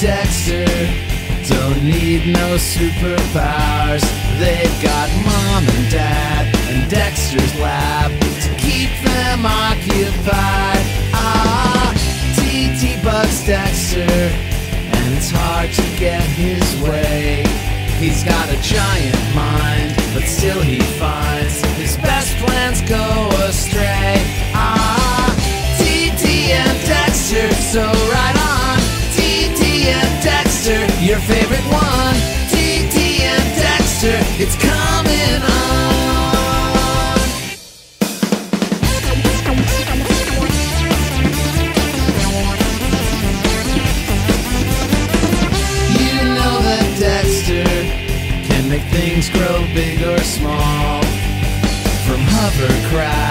Dexter don't need no superpowers. They've got mom and dad and Dexter's lab to keep them occupied. Ah, Dee Dee bugs Dexter, and it's hard to get his way. He's got a giant mind, but still he finds his best plans go astray. Ah, Dee Dee and Dexter, so things grow big or small. From hovercrafts